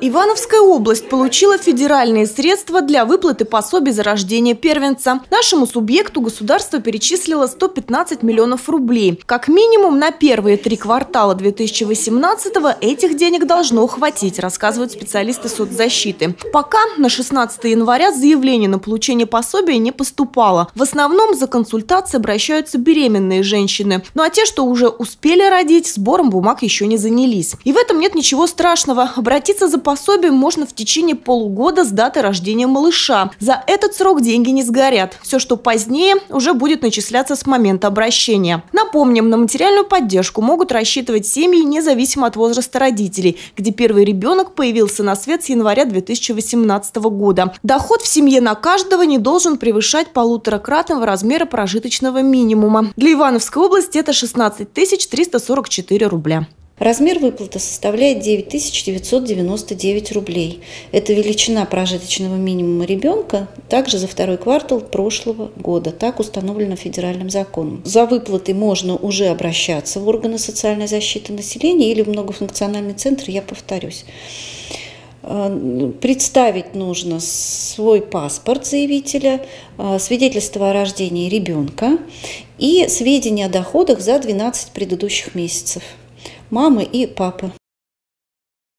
Ивановская область получила федеральные средства для выплаты пособий за рождение первенца. Нашему субъекту государство перечислило 115 миллионов рублей. Как минимум на первые три квартала 2018-го этих денег должно хватить, рассказывают специалисты соцзащиты. Пока на 16 января заявление на получение пособия не поступало. В основном за консультацией обращаются беременные женщины. Ну а те, что уже успели родить, сбором бумаг еще не занялись. И в этом нет ничего страшного. Обратиться за пособием можно в течение полугода с даты рождения малыша. За этот срок деньги не сгорят. Все, что позднее, уже будет начисляться с момента обращения. Напомним, на материальную поддержку могут рассчитывать семьи независимо от возраста родителей, где первый ребенок появился на свет с января 2018 года. Доход в семье на каждого не должен превышать полуторакратного размера прожиточного минимума. Для Ивановской области это 16 344 рубля. Размер выплаты составляет 9999 рублей. Это величина прожиточного минимума ребенка также за второй квартал прошлого года. Так установлено федеральным законом. За выплатой можно уже обращаться в органы социальной защиты населения или в многофункциональный центр, я повторюсь. Э, представить нужно свой паспорт заявителя, э, свидетельство о рождении ребенка и сведения о доходах за 12 предыдущих месяцев мамы и папы.